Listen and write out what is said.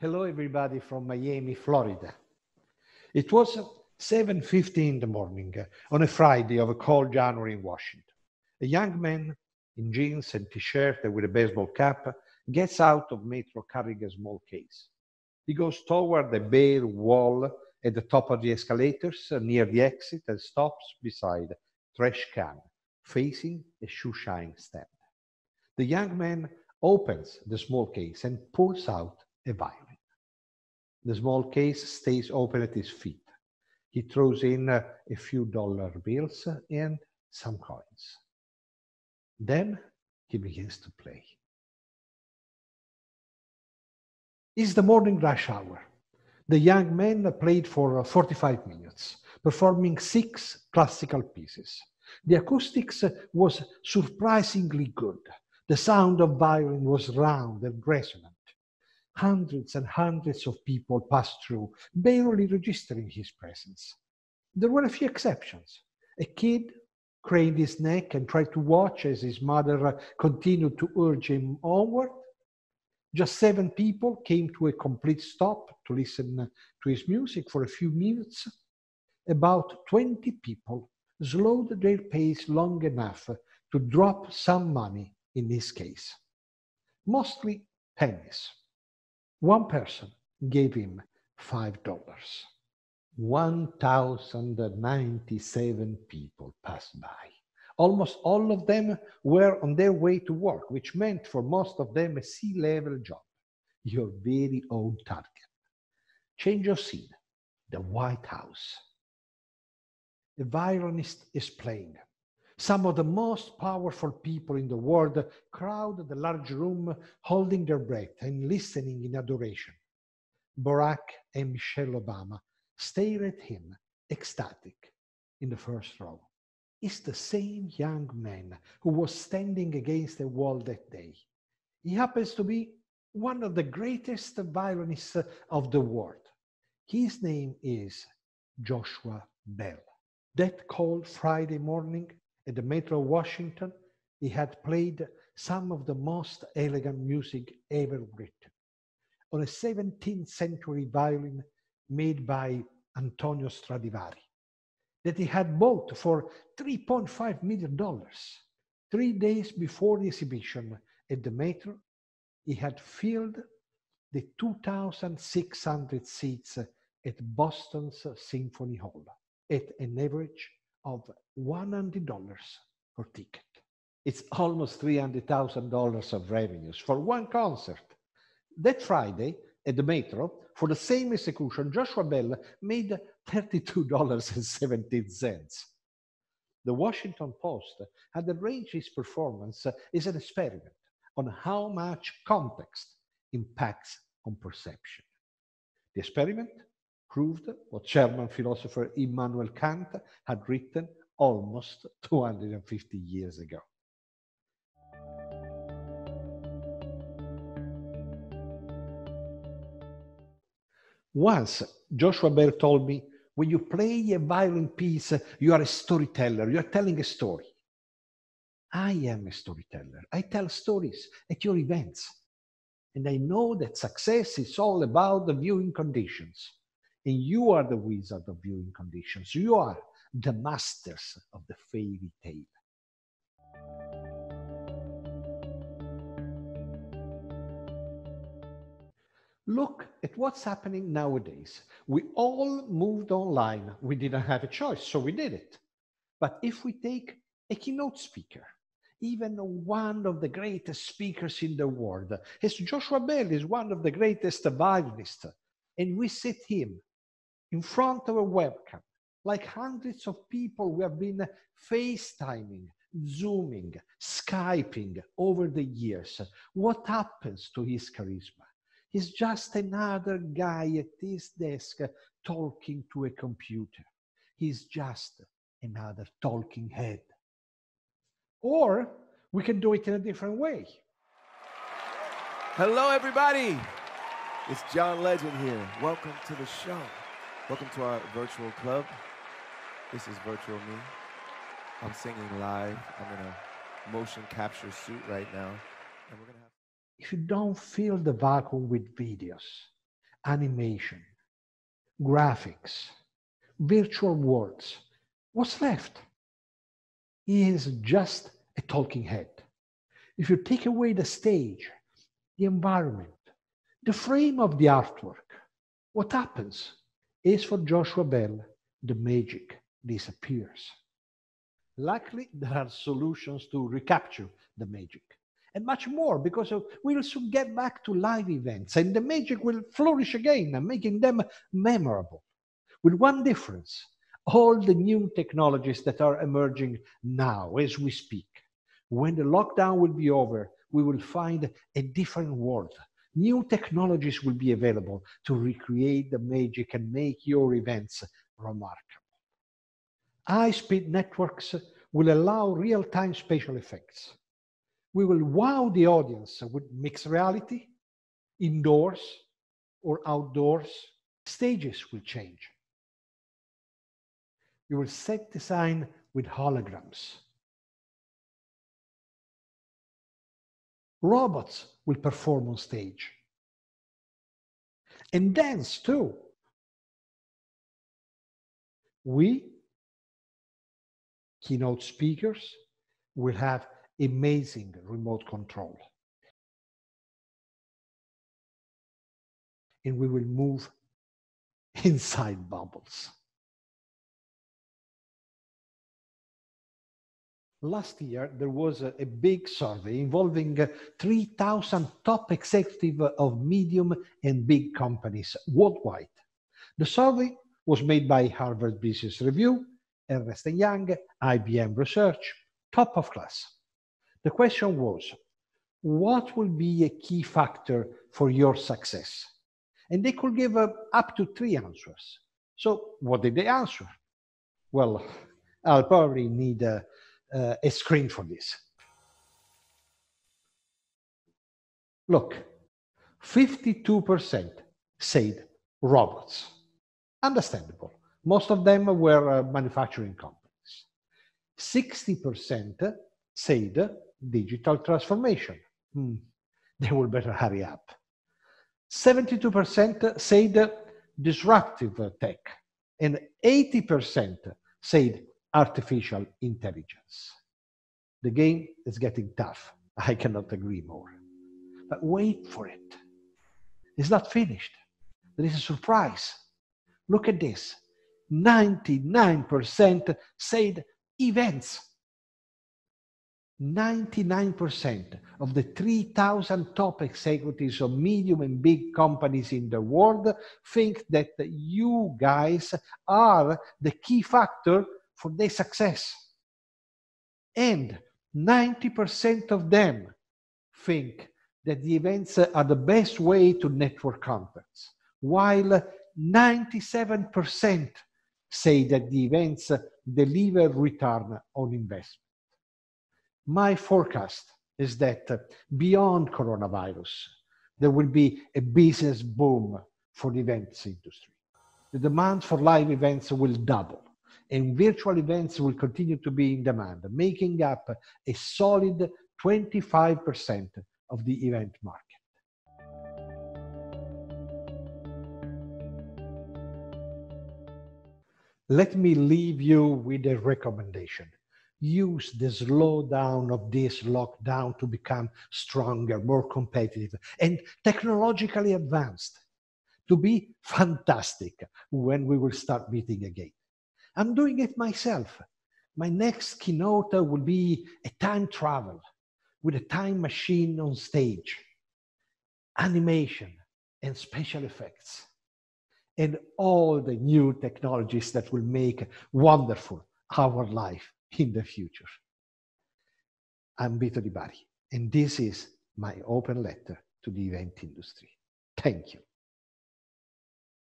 Hello, everybody from Miami, Florida. It was 7.50 in the morning on a Friday of a cold January in Washington. A young man in jeans and t-shirt with a baseball cap gets out of metro carrying a small case. He goes toward the bare wall at the top of the escalators near the exit and stops beside a trash can facing a shoe shine stand. The young man opens the small case and pulls out a violin. The small case stays open at his feet. He throws in uh, a few dollar bills and some coins. Then he begins to play. It's the morning rush hour. The young man played for 45 minutes, performing six classical pieces. The acoustics was surprisingly good. The sound of violin was round and resonant hundreds and hundreds of people passed through, barely registering his presence. There were a few exceptions. A kid craned his neck and tried to watch as his mother uh, continued to urge him onward. Just seven people came to a complete stop to listen uh, to his music for a few minutes. About 20 people slowed their pace long enough uh, to drop some money in this case, mostly pennies. One person gave him five dollars. 1,097 people passed by. Almost all of them were on their way to work, which meant for most of them a C level job, your very own target. Change of scene, the White House. A violinist is playing. Some of the most powerful people in the world crowd the large room, holding their breath and listening in adoration. Barack and Michelle Obama stare at him, ecstatic, in the first row. It's the same young man who was standing against the wall that day. He happens to be one of the greatest violinists of the world. His name is Joshua Bell. That cold Friday morning, at the Metro Washington, he had played some of the most elegant music ever written on a 17th century violin made by Antonio Stradivari that he had bought for $3.5 million. Three days before the exhibition at the Metro, he had filled the 2,600 seats at Boston's Symphony Hall at an average of $100 per ticket. It's almost $300,000 of revenues for one concert. That Friday at the Metro, for the same execution, Joshua Bell made $32.17. The Washington Post had arranged his performance as an experiment on how much context impacts on perception. The experiment proved what German philosopher Immanuel Kant had written almost 250 years ago. Once, Joshua Bell told me, when you play a violin piece, you are a storyteller, you are telling a story. I am a storyteller. I tell stories at your events. And I know that success is all about the viewing conditions. And you are the wizard of viewing conditions. You are the masters of the fairy tale. Look at what's happening nowadays. We all moved online. We didn't have a choice, so we did it. But if we take a keynote speaker, even one of the greatest speakers in the world, as Joshua Bell is one of the greatest violinists, and we sit him in front of a webcam, like hundreds of people we have been FaceTiming, Zooming, Skyping over the years. What happens to his charisma? He's just another guy at his desk talking to a computer. He's just another talking head. Or we can do it in a different way. Hello, everybody. It's John Legend here. Welcome to the show. Welcome to our virtual club. This is virtual me. I'm singing live. I'm in a motion capture suit right now. And we're gonna have if you don't fill the vacuum with videos, animation, graphics, virtual worlds. What's left? He is just a talking head. If you take away the stage, the environment, the frame of the artwork, what happens is for Joshua Bell, the magic disappears. Luckily, there are solutions to recapture the magic and much more because uh, we'll soon get back to live events and the magic will flourish again, making them memorable. With one difference all the new technologies that are emerging now as we speak. When the lockdown will be over, we will find a different world. New technologies will be available to recreate the magic and make your events remarkable. High speed networks will allow real time spatial effects. We will wow the audience with mixed reality, indoors or outdoors. Stages will change. You will set design with holograms. Robots will perform on stage. And dance too. We, keynote speakers, will have amazing remote control. And we will move inside bubbles. Last year, there was a, a big survey involving uh, 3,000 top executives of medium and big companies worldwide. The survey was made by Harvard Business Review, Ernst & Young, IBM Research, top of class. The question was, what will be a key factor for your success? And they could give uh, up to three answers. So what did they answer? Well, I'll probably need uh, uh, a screen for this. Look, 52% said robots. Understandable. Most of them were uh, manufacturing companies. 60% said digital transformation. Hmm. They will better hurry up. 72% said disruptive tech, and 80% said artificial intelligence. The game is getting tough. I cannot agree more. But wait for it. It's not finished. There is a surprise. Look at this 99% said events. 99% of the 3,000 top executives of medium and big companies in the world think that you guys are the key factor for their success. And 90% of them think that the events are the best way to network contacts, while 97% say that the events deliver return on investment. My forecast is that beyond coronavirus, there will be a business boom for the events industry. The demand for live events will double and virtual events will continue to be in demand, making up a solid 25% of the event market. Let me leave you with a recommendation. Use the slowdown of this lockdown to become stronger, more competitive, and technologically advanced to be fantastic when we will start meeting again. I'm doing it myself. My next keynote will be a time travel with a time machine on stage, animation and special effects, and all the new technologies that will make wonderful our life in the future. I'm Vito Di Bari, and this is my open letter to the event industry. Thank you.